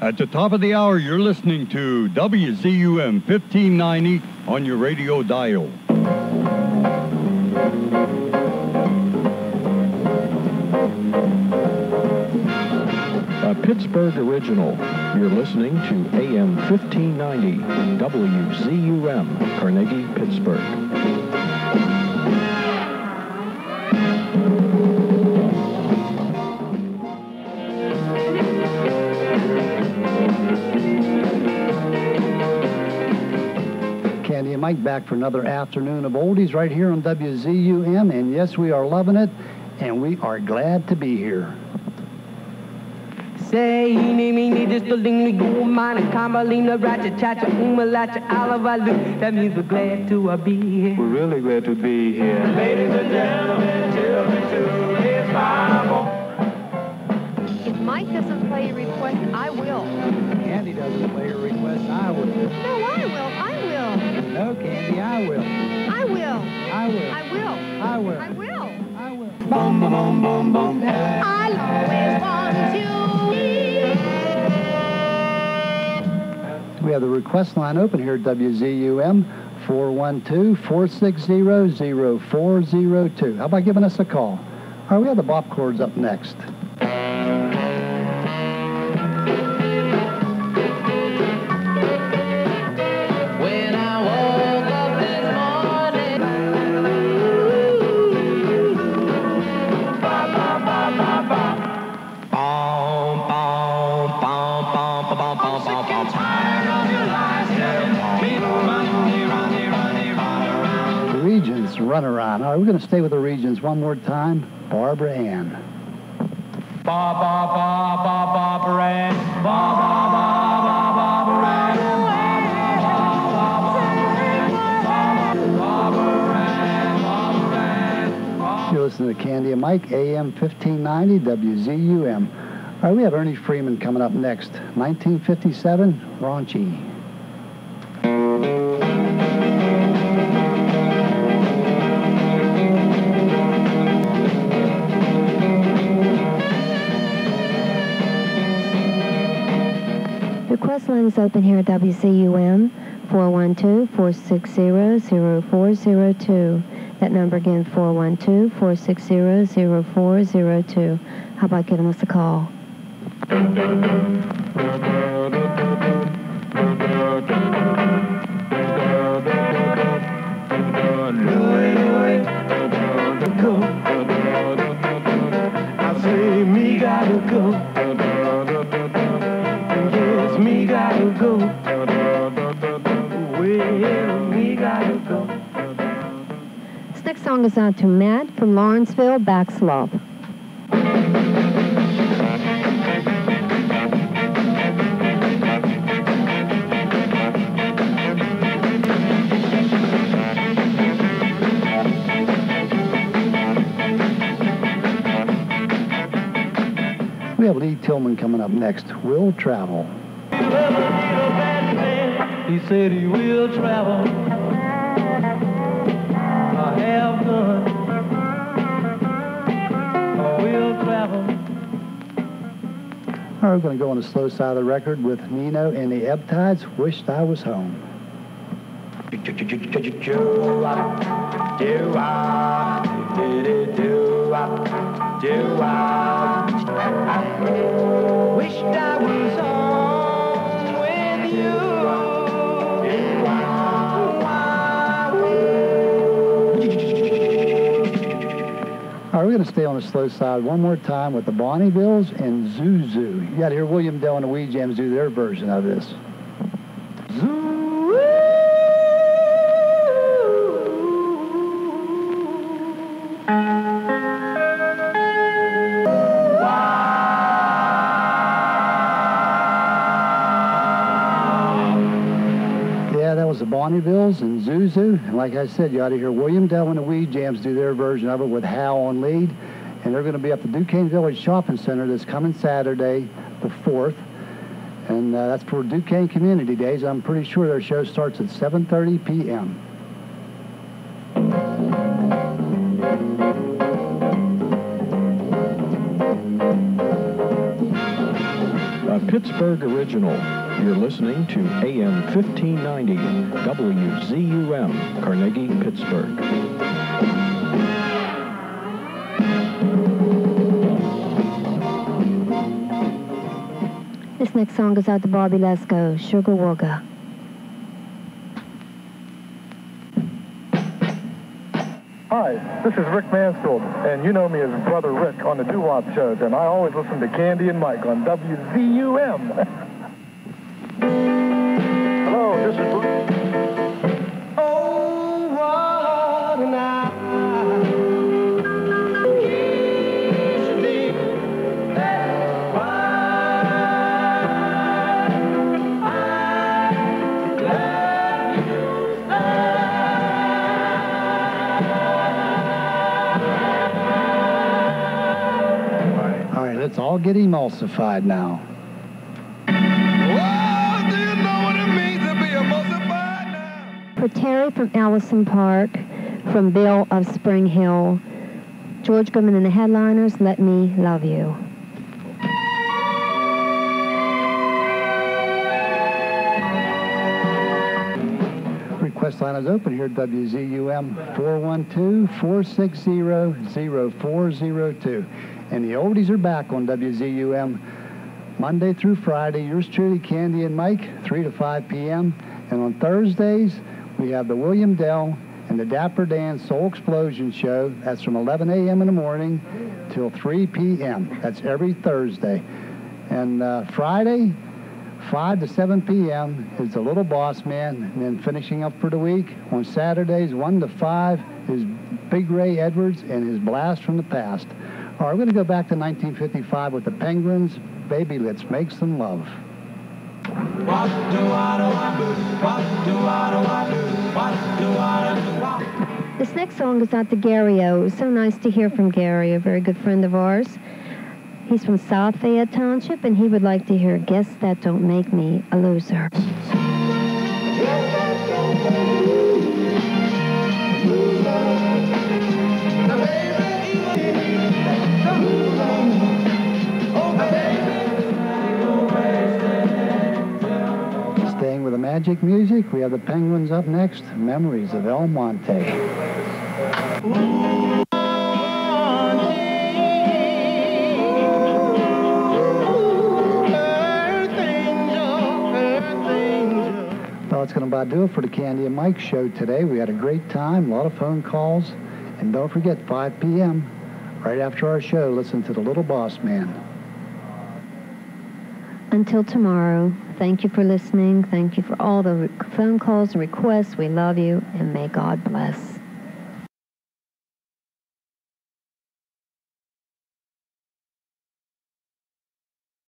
At the top of the hour, you're listening to WZUM 1590 on your radio dial. A Pittsburgh original. You're listening to AM 1590 WZUM, Carnegie, Pittsburgh. Mike back for another afternoon of oldies right here on WZUM. And yes, we are loving it, and we are glad to be here. Say, eeny, meeny, just a ling, go, mine, kambalina, ratcha, chacha, umalacha, alavalu. That means we're glad to uh, be here. We're really glad to be here. Ladies and gentlemen, children too, it's Bible. If Mike doesn't play your request, I will. Candy doesn't play your request, I will. No, I will. I will. I will. I will. I will. I will. I will. Boom, boom, boom, boom, boom. I'll always want to We have the request line open here at WZUM 412-460-0402. How about giving us a call? All right, we have the bop chords up next. Regents, Run Around. All right, we're going to stay with the Regents one more time. Barbara Ann. Ba, ba, ba, ba, Barbara Ann. Ba, ba, ba, ba, Barbara Ann. You're listening to Candy and Mike, AM 1590, WZUM. All right, we have Ernie Freeman coming up next. 1957, Raunchy. Is open here at WZUM 412-460-0402. That number again, 412-460-0402. How about giving us a call? Next song is out to Matt from Lawrenceville, Backslop. We have Lee Tillman coming up next. Will Travel. He said he will travel. We're going to go on the slow side of the record with Nino and the Ebb Tides. Wished I was home. Wished All right, we're going to stay on the slow side one more time with the Bonnie Bills and Zuzu. You got to hear William Dell and the Wee Jams do their version of this. Bills and Zuzu. And like I said, you ought to hear William Dell and the Weed Jams do their version of it with Hal on lead. And they're going to be up the Duquesne Village Shopping Center this coming Saturday, the 4th. And uh, that's for Duquesne Community Days. I'm pretty sure their show starts at 7.30 p.m. Pittsburgh original. You're listening to AM 1590 WZUM, Carnegie, Pittsburgh. This next song goes out to Bobby Lesko, Sugar Wugga. Hi, this is Rick Mansfield, and you know me as Brother Rick on the Doo Wop shows, and I always listen to Candy and Mike on WZUM. Hello, this is Oh, let's all get emulsified now. For Terry from Allison Park, from Bill of Spring Hill, George Goodman and the Headliners, Let Me Love You. Request line is open here at WZUM 412-460-0402. And the oldies are back on WZUM Monday through Friday. Yours truly, Candy and Mike, 3 to 5 p.m. And on Thursdays, we have the William Dell and the Dapper Dan Soul Explosion Show. That's from 11 a.m. in the morning till 3 p.m. That's every Thursday. And uh, Friday, 5 to 7 p.m. is the Little Boss Man, and then finishing up for the week on Saturdays, 1 to 5 is Big Ray Edwards and his Blast from the Past. All right, we're going to go back to 1955 with the Penguins. Baby, let's make some love. This next song is out to Gary O. It was so nice to hear from Gary, a very good friend of ours. He's from South Fayette Township, and he would like to hear Guess That Don't Make Me a Loser. Magic music, we have the Penguins up next. Memories of El Monte. Well, it's going to about do it for the Candy and Mike show today. We had a great time, a lot of phone calls. And don't forget, 5 p.m., right after our show, listen to The Little Boss Man. Until tomorrow, thank you for listening. Thank you for all the phone calls and requests. We love you, and may God bless.